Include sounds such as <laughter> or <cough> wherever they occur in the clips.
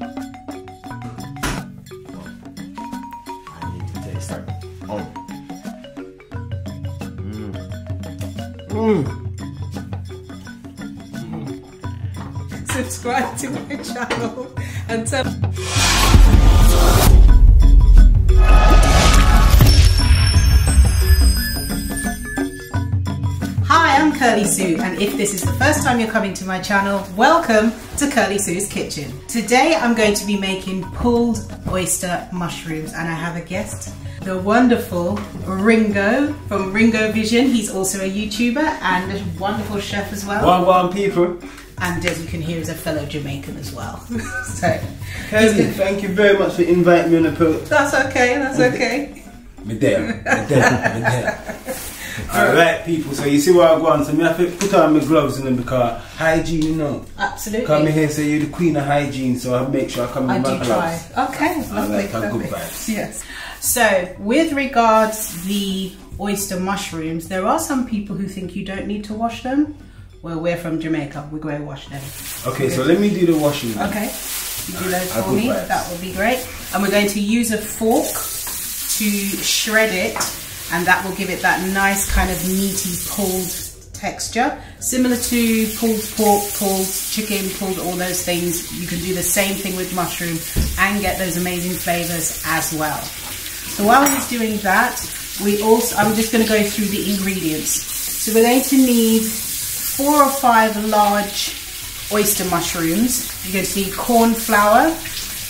I need to taste that. Oh. Mmm. Subscribe to my channel and tell. Kirly Sue, and if this is the first time you're coming to my channel, welcome to Kirly Sue's Kitchen. Today I'm going to be making pulled oyster mushrooms, and I have a guest, the wonderful Ringo from Ringo Vision. He's also a YouTuber and a wonderful chef as well. One, one, people. And as you can hear, is a fellow Jamaican as well. <laughs> so Kelly, thank you very much for inviting me on the pro. that's okay, that's okay. Me there, me there, me there. <laughs> Alright, people, so you see what I go on. So, me have to put on my gloves in them because hygiene, you know. Absolutely. Come in here, say you're the queen of hygiene, so I make sure I come in I my do gloves. try. Okay, lovely. like our good vibes. Yes. So, with regards the oyster mushrooms, there are some people who think you don't need to wash them. Well, we're from Jamaica. We're going to wash them. Okay, so let me do the washing. then. Okay. You do those for me. vibes. That would be great. And we're going to use a fork to shred it, and that will give it that nice kind of meaty pulled texture. Similar to pulled pork, pulled chicken, pulled all those things. You can do the same thing with mushroom and get those amazing flavors as well. So while he's doing that, we also I'm just going to go through the ingredients. So we're going to need four or five large oyster mushrooms. You're going to need corn flour,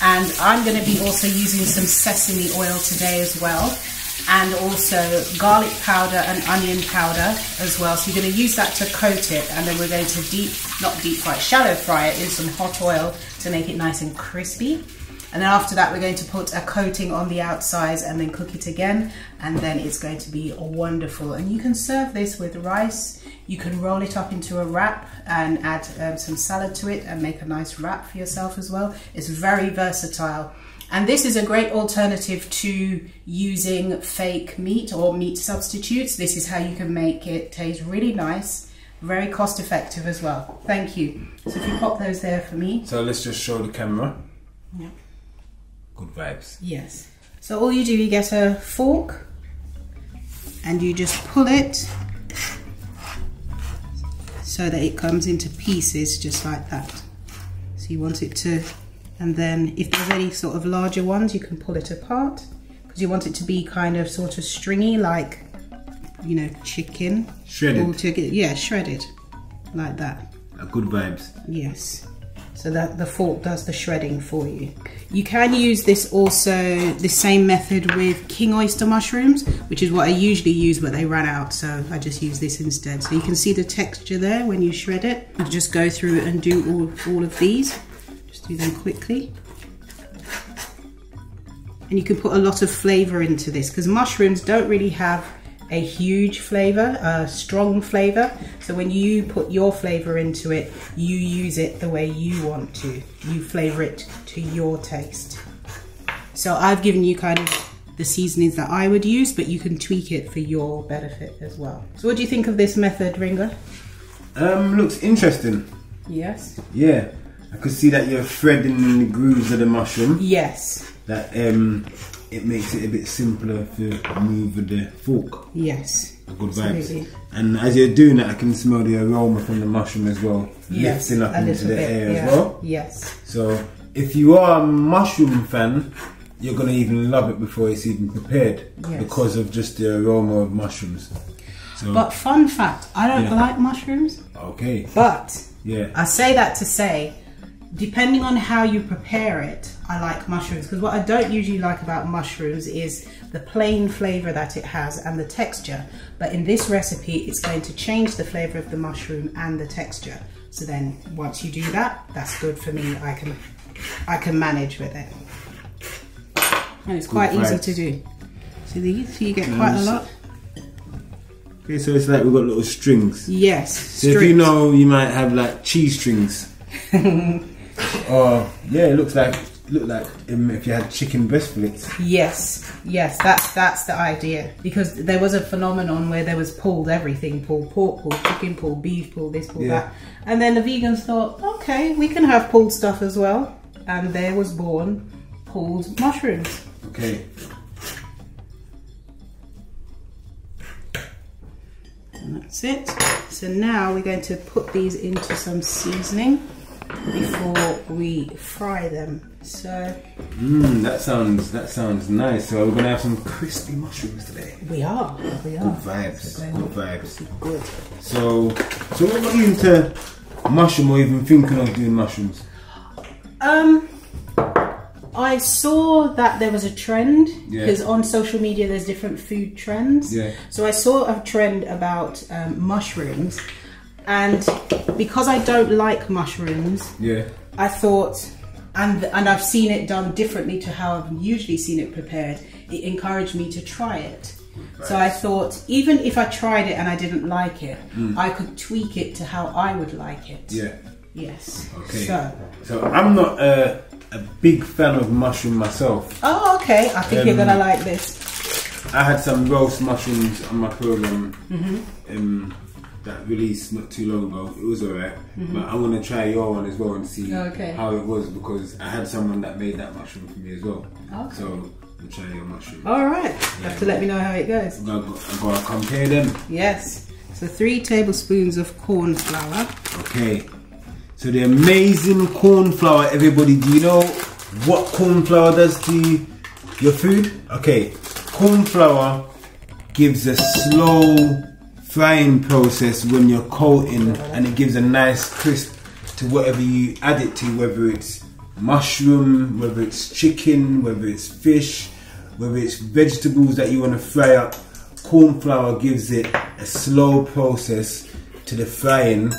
and I'm going to be also using some sesame oil today as well, and also garlic powder and onion powder as well. So you're going to use that to coat it, and then we're going to deep, not deep fry, shallow fry it in some hot oil to make it nice and crispy. And then after that, we're going to put a coating on the outsides and then cook it again. And then it's going to be wonderful. And you can serve this with rice. You can roll it up into a wrap and add um, some salad to it and make a nice wrap for yourself as well. It's very versatile. And this is a great alternative to using fake meat or meat substitutes. This is how you can make it taste really nice, very cost effective as well. Thank you. So if you pop those there for me. So let's just show the camera. Yeah. Good vibes. Yes. So all you do, you get a fork and you just pull it so that it comes into pieces just like that. So you want it to, and then if there's any sort of larger ones, you can pull it apart because you want it to be kind of sort of stringy like, you know, chicken. Shredded. All together. Yeah, shredded like that. Uh, Good vibes. Yes. So that the fork does the shredding for you. You can use this also, the same method with king oyster mushrooms, which is what I usually use, but they ran out, so I just use this instead. So you can see the texture there when you shred it. You just go through and do all, all of these. Just do them quickly. And you can put a lot of flavor into this because mushrooms don't really have a huge flavor, a strong flavor. So when you put your flavor into it, you use it the way you want to. You flavor it to your taste. So I've given you kind of the seasonings that I would use, but you can tweak it for your benefit as well. So what do you think of this method, Ringo? Um, looks interesting. Yes. Yeah, I could see that you're threading the grooves of the mushroom. Yes. That um, it makes it a bit simpler to move with the fork. Yes. A good Absolutely. vibes. And as you're doing that, I can smell the aroma from the mushroom as well, Yes. lifting up into the bit. air yeah. as well. Yes. So if you are a mushroom fan, you're gonna even love it before it's even prepared Yes. because of just the aroma of mushrooms. So But fun fact, I don't Yeah. like mushrooms, okay, but yeah, I say that to say, depending on how you prepare it, I like mushrooms because what I don't usually like about mushrooms is the plain flavor that it has and the texture. But in this recipe, it's going to change the flavor of the mushroom and the texture. So then, once you do that, that's good for me. I can, I can manage with it, and it's quite easy to do. So these, so you get quite a lot. okay. So it's like we've got little strings. Yes. So if you know, you might have like cheese strings. <laughs> or yeah, it looks like look like um, if you had chicken breast fillets. Yes, yes, that's that's the idea. Because there was a phenomenon where there was pulled everything, pulled pork, pulled chicken, pulled beef, pulled this, pulled Yeah. that. And then the vegans thought, okay, we can have pulled stuff as well. and there was born pulled mushrooms. Okay. And that's it. So now we're going to put these into some seasoning before we fry them. So Mmm, that sounds that sounds nice. So we're gonna have some crispy mushrooms today. we are, we are. Good vibes. Good vibes. Good. So, so what got you into mushroom or even thinking of doing mushrooms? Um, I saw that there was a trend Yeah. because on social media there's different food trends. Yeah. So I saw a trend about um, mushrooms, and because I don't like mushrooms, Yeah. I thought, and and I've seen it done differently to how I've usually seen it prepared. It encouraged me to try it. So I thought, even if I tried it and I didn't like it, I could tweak it to how I would like it. Mm. Yeah. Yes. Okay. So. So I'm not a, a big fan of mushroom myself. Oh, okay. I think you're Um, gonna like this. I had some roast mushrooms on my program Mm -hmm. um, that released not too long ago. It was alright, mm-hmm. but I'm gonna try your one as well and see Okay. how it was because I had someone that made that mushroom for me as well. Okay. So I'll try your mushroom. All right. You have to let me know how it goes. I'm gonna, I'm gonna compare them. Yes. So three tablespoons of corn flour. Okay. So the amazing corn flour, everybody. Do you know what corn flour does to your food? Okay, corn flour gives a slow frying process when you're coating, and it gives a nice crisp to whatever you add it to, whether it's mushroom, whether it's chicken, whether it's fish, whether it's vegetables that you want to fry up. Corn flour gives it a slow process to the frying,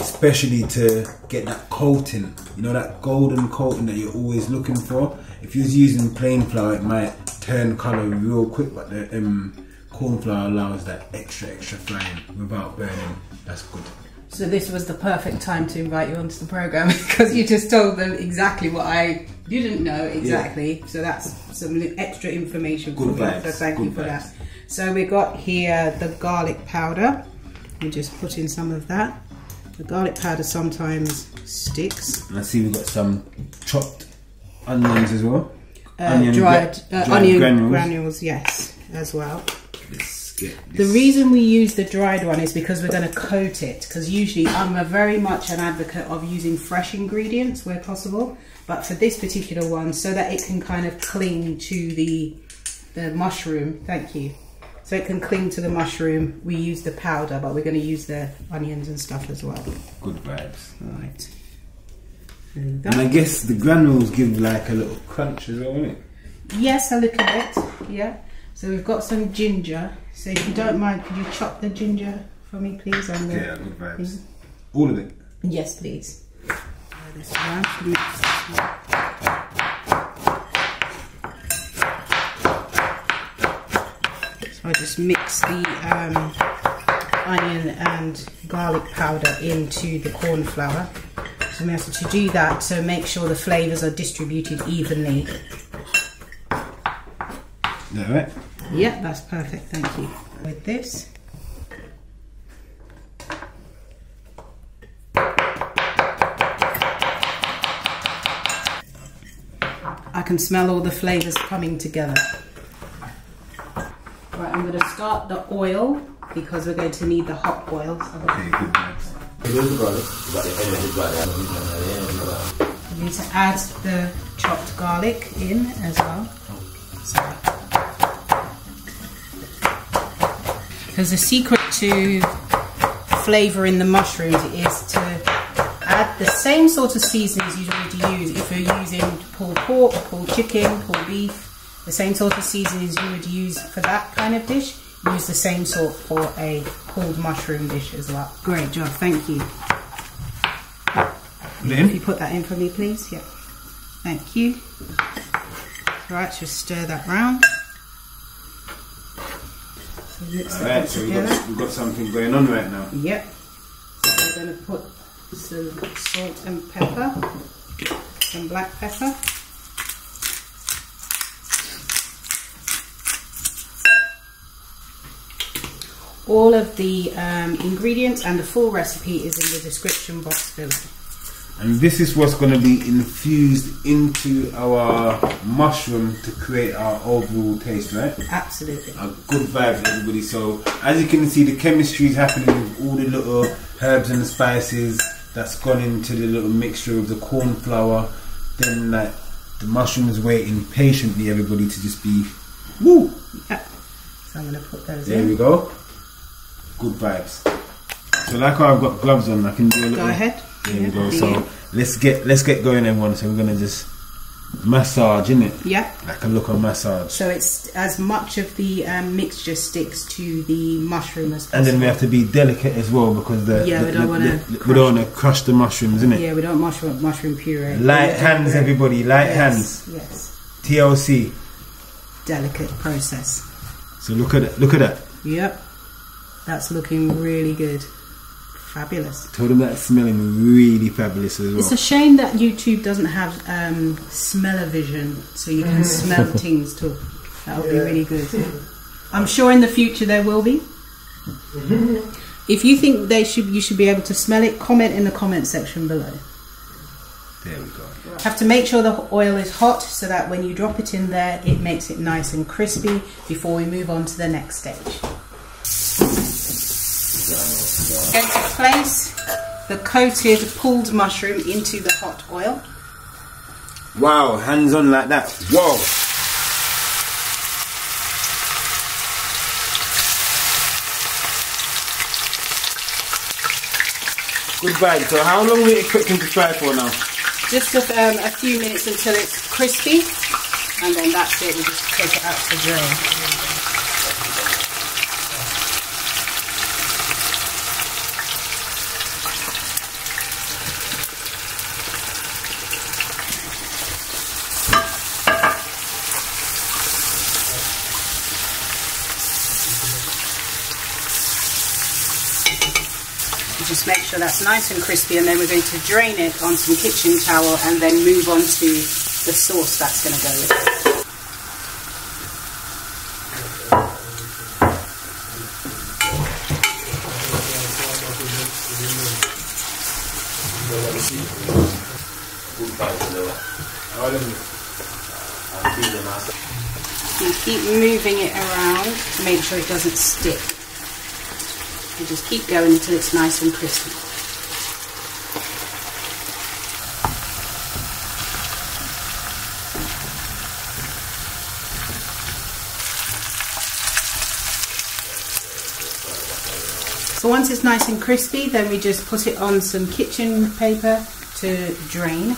especially to get that coating. You know that golden coating that you're always looking for. If you're using plain flour, it might turn color real quick, but the um, corn flour allows that extra extra flame without burning. That's good. So this was the perfect time to invite you onto the program <laughs> because you just told them exactly what I didn't know exactly. So that's some extra information Good for vibes, So thank you for vibes. that. So we got here the garlic powder. We just put in some of that. The garlic powder sometimes sticks. And I see we've got some chopped onions as well. Uh, Onion dried, uh, dried onion granules. granules. yes, as well. The reason we use the dried one is because we're going to coat it. Because usually I'm a very much an advocate of using fresh ingredients where possible, but for this particular one, so that it can kind of cling to the the mushroom. Thank you. So it can cling to the mushroom. We use the powder, but we're going to use the onions and stuff as well. good vibes. all right And I guess the granules give like a little crunch as well, innit? Yes, a little bit. Yeah. So we've got some ginger. So if you don't mind, could you chop the ginger for me, please? And Yeah, good vibes. All of it. Yes, please. This one, one. So I just mix the um, onion and garlic powder into the corn flour. So we have to do that to make sure the flavours are distributed evenly. Is that right? Yeah, that's perfect. Thank you. With this. I can smell all the flavours coming together. Right, I'm going to start the oil because we're going to need the hot oil. So need to add the chopped garlic in as well. Sorry. Because the secret to flavouring the mushrooms is to add the same sort of seasonings you would use if you're using pulled pork, pulled chicken, pulled beef. The same sort of seasonings you would use for that kind of dish. Use the same sort for a pulled mushroom dish as well. Great job, thank you. Lynn? If you put that in for me, please. Yeah. Thank you. Right, just stir that round. So mix alright, so we've got, we've got something going on right now. Yep. So we're going to put some salt and pepper, some black pepper. All of the um, ingredients and the full recipe is in the description box below. And this is what's going to be infused into our mushroom to create our overall taste, right? Absolutely. A good vibes, everybody. So, as you can see, the chemistry is happening with all the little herbs and spices that's gone into the little mixture of the corn flour. Then, like, the mushroom is waiting patiently, everybody, to just be woo. Yeah. So I'm going to put those in. There we go. Good vibes. So, like I've got gloves on, I can do a little. Go ahead. There we go. So let's get let's get going, everyone. So we're gonna just massage, in it, Yeah. like a look on massage, So it's as much of the um, mixture sticks to the mushroom as possible. and then we have to be delicate as well because the Yeah, the- we don't wanna we crush don't want to crush the mushrooms, in it. Yeah, we don't mushroom mushroom puree. Light hands, everybody. Light Yes, hands. Yes. TLC. Delicate process. So look at it. Look at that. Yep. That's looking really good. Fabulous. Told them that's smelling really fabulous as well. It's a shame that YouTube doesn't have um, smell-o-vision, so you can smell <laughs> things too. That would be really good. I'm sure in the future there will be. <laughs> If you think they should, you should be able to smell it. Comment in the comment section below. there we go. Have to make sure the oil is hot so that when you drop it in there, it makes it nice and crispy before we move on to the next stage. Going to place the coated pulled mushroom into the hot oil. Wow, hands on like that. Whoa. Good vibe. So how long will it cooking to fry for now? Just a, um, a few minutes until it's crispy, and then that's it. We just take it out to drain. Just make sure that's nice and crispy, and then we're going to drain it on some kitchen towel, and then move on to the sauce that's going to go with it. You keep moving it around to make sure it doesn't stick. You just keep going until it's nice and crispy. So once it's nice and crispy, then we just put it on some kitchen paper to drain.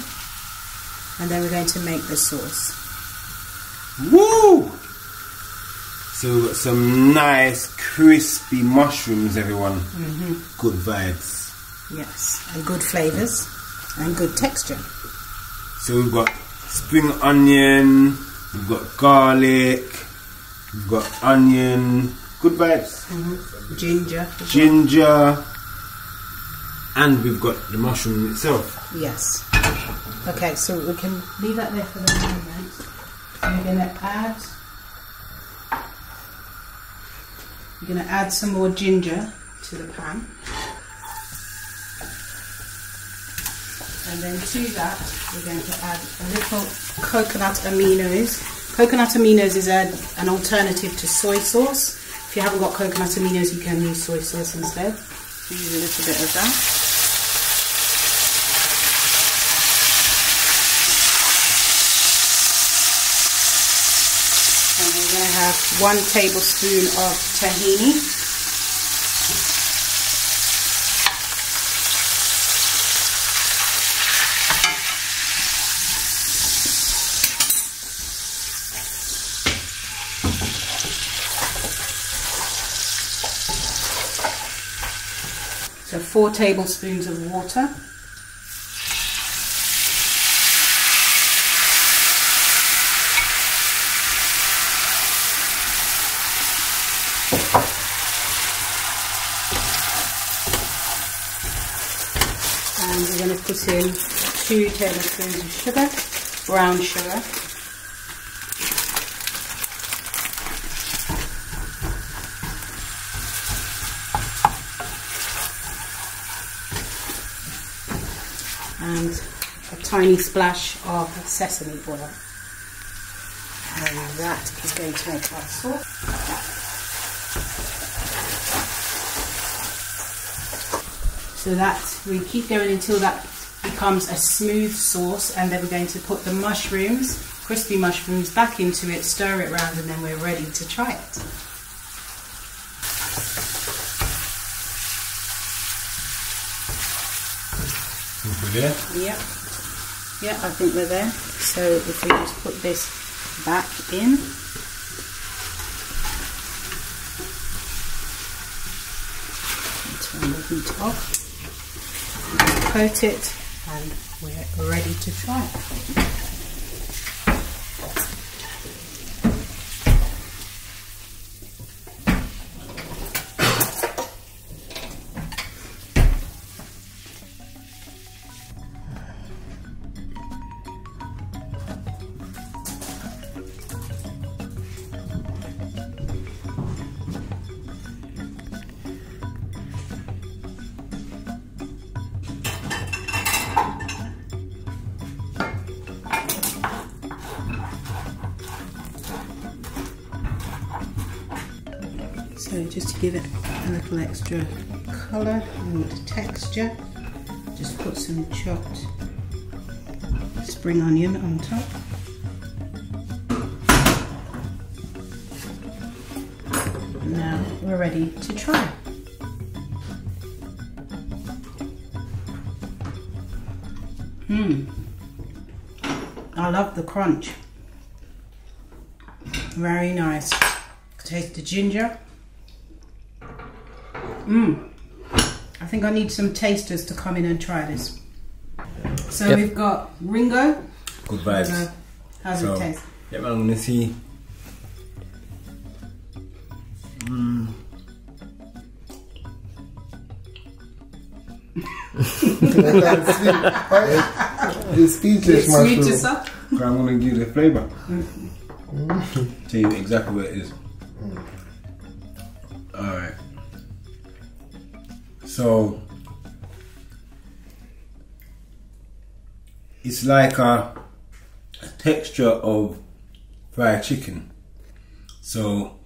And then we're going to make the sauce. Woo! So we've got some nice crispy mushrooms, everyone. Good vibes. Yes, and good flavours and good texture. So we've got spring onion, we've got garlic, we've got onion, good vibes, Mhm. Ginger. ginger, and we've got the mushroom itself. Yes. Okay, so we can leave that there for the moment. We're going to add. We're going to add some more ginger to the pan. And then to that, we're going to add a little coconut aminos. Coconut aminos is a, an alternative to soy sauce. If you haven't got coconut aminos, you can use soy sauce instead. Use a little bit of that. And we're going to have one tablespoon of tahini. So four tablespoons of water. And we're going to put in two tablespoons of sugar, brown sugar. and a tiny splash of sesame oil. And that is going to make our sauce. So that we keep going until that becomes a smooth sauce and then we're going to put the mushrooms, crispy mushrooms back into it, stir it around and then we're ready to try it. Over there. Yep. Yeah, I think we're there. So if we just put this back in. Turn the heat off. Coat it and we're ready to try it. Just to give it a little extra colour and texture, just put some chopped spring onion on top. Now we're ready to try. Hmm. I love the crunch. Very nice. Taste the ginger. Mmm. I think I need some tasters to come in and try this. So Yep. we've got Ringo. Good vibes. Uh, how's So, it taste? yeah, man, I'm gonna see. The speechless <laughs> It's sweet to mushroom. I'm gonna give you the flavor. Tell you exactly what it is. So it's like a, a texture of fried chicken. So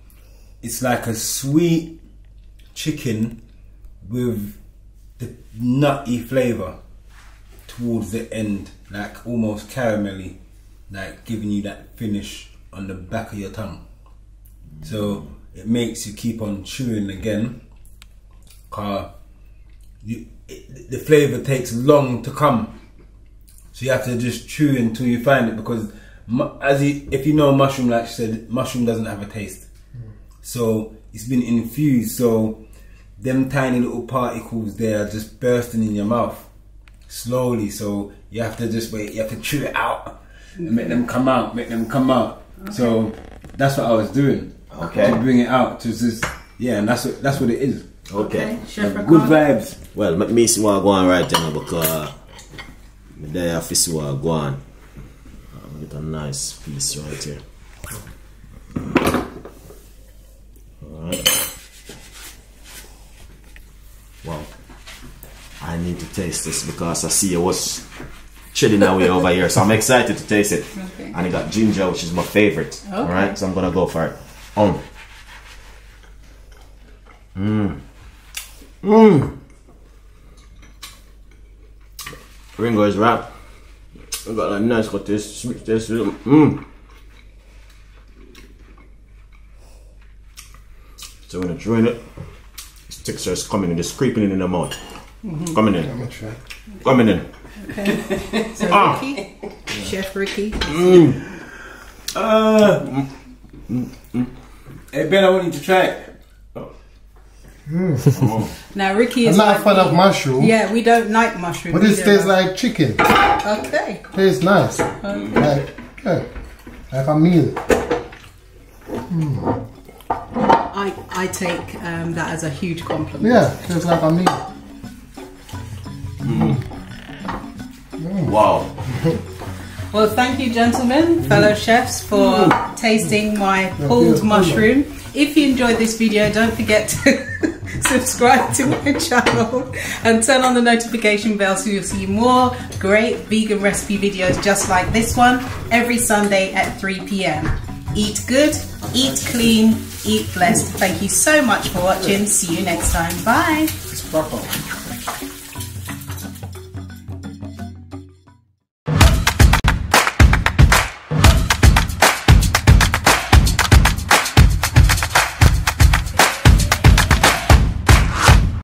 it's like a sweet chicken with the nutty flavor towards the end, like almost caramelly, like giving you that finish on the back of your tongue. So it makes you keep on chewing again. Cause you, it, the flavor takes long to come. So you have to just chew until you find it because as you, if you know mushroom, like she said, mushroom doesn't have a taste. Hmm. So it's been infused. So them tiny little particles there are just bursting in your mouth slowly. So you have to just wait. You have to chew it out and make them come out. Make them come out. So that's what I was doing. Okay. To bring it out to just yeah, and that's what that's what it is. Okay. Chef Like, good vibes. Well, me me see what I go on right now because me there have to see what I go on. Uh, Get a nice piece right here. Alright. Wow. I need to taste this because I see it was chilling away over here, so I'm excited to taste it. Okay. And it got ginger, which is my favorite. Okay. Alright, so I'm gonna go for it. On. Ringo is rap. I got a nice got this sweet taste. Mmm. So when I join it, this texture is coming in, just creeping in in the mouth. Mm-hmm. Coming in, I'm gonna try. coming in. <laughs> So Ah. Ricky, Chef Ricky. Uh, Hey Ben, I want you to try it. Hmm. Now Ricky I'm is not a fan me. of mushroom, Yeah, we don't like mushroom. but this either, tastes right? like chicken. Okay. Tastes nice. Like, yeah, like a meal. Hmm. I I take um, that as a huge compliment. Yeah, tastes like a meal. Hmm. Wow. <laughs> Well, thank you, gentlemen, fellow chefs, for tasting my pulled yeah, mushroom. If you enjoyed this video, don't forget to <laughs> <laughs> subscribe to my channel, and turn on the notification bell so you'll see more great vegan recipe videos just like this one every Sunday at 3 p.m. Eat good, eat clean, eat blessed. Thank you so much for watching. See you next time. Bye.